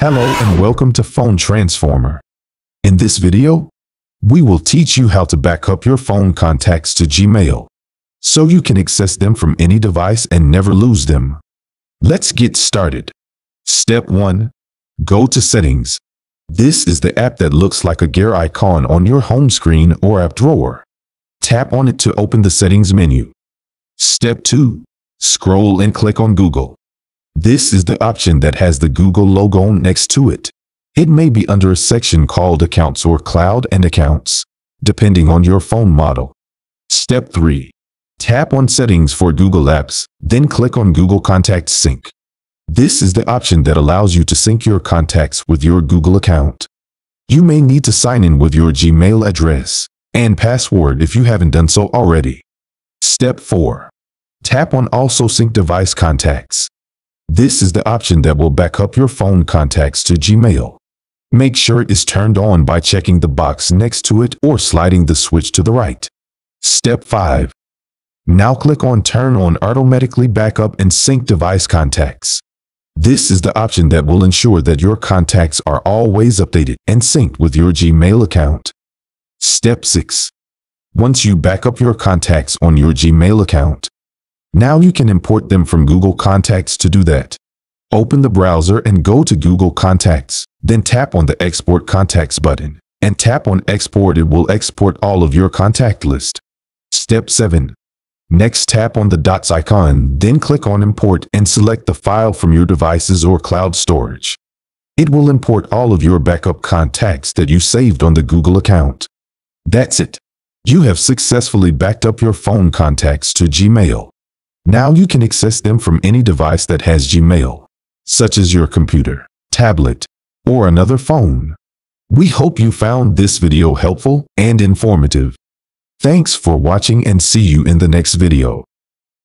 Hello and welcome to Phone Transformer. In this video, we will teach you how to back up your phone contacts to Gmail so you can access them from any device and never lose them. Let's get started. Step 1. Go to Settings. This is the app that looks like a gear icon on your home screen or app drawer. Tap on it to open the Settings menu. Step 2. Scroll and click on Google. This is the option that has the Google logo next to it. It may be under a section called Accounts or Cloud and Accounts, depending on your phone model. Step 3. Tap on Settings for Google Apps, then click on Google Contacts Sync. This is the option that allows you to sync your contacts with your Google account. You may need to sign in with your Gmail address and password if you haven't done so already. Step 4. Tap on Also Sync Device Contacts. This is the option that will back up your phone contacts to Gmail. Make sure it is turned on by checking the box next to it or sliding the switch to the right. Step 5. Now click on Turn on Automatically Backup and Sync Device Contacts. This is the option that will ensure that your contacts are always updated and synced with your Gmail account. Step 6. Once you back up your contacts on your Gmail account, now you can import them from Google Contacts to do that. Open the browser and go to Google Contacts, then tap on the Export Contacts button, and tap on Export it will export all of your contact list. Step 7. Next tap on the dots icon, then click on Import and select the file from your devices or cloud storage. It will import all of your backup contacts that you saved on the Google account. That's it. You have successfully backed up your phone contacts to Gmail. Now you can access them from any device that has Gmail, such as your computer, tablet, or another phone. We hope you found this video helpful and informative. Thanks for watching and see you in the next video.